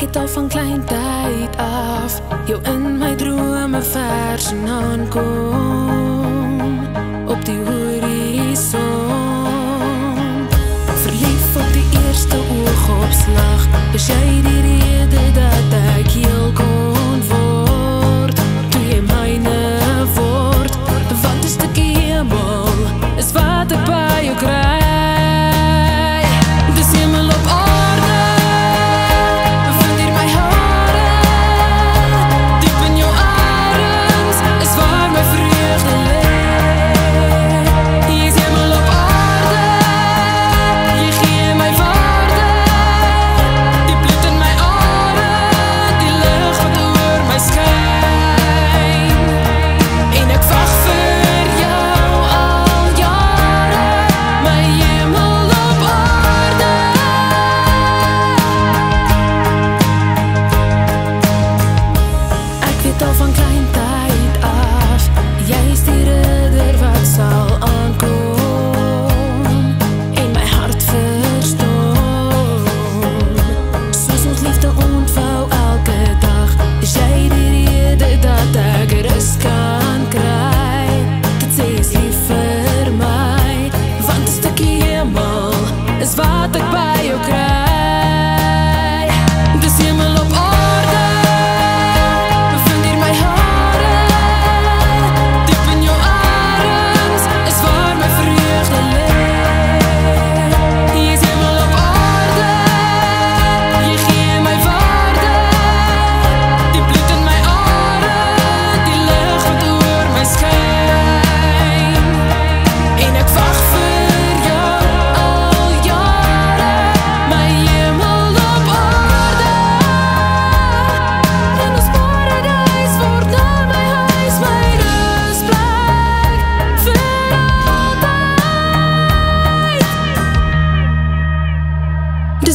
het al van klein tyd af jou in my drome vers en aankom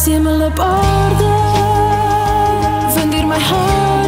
soos hemel op aarde? Vind hier my hart.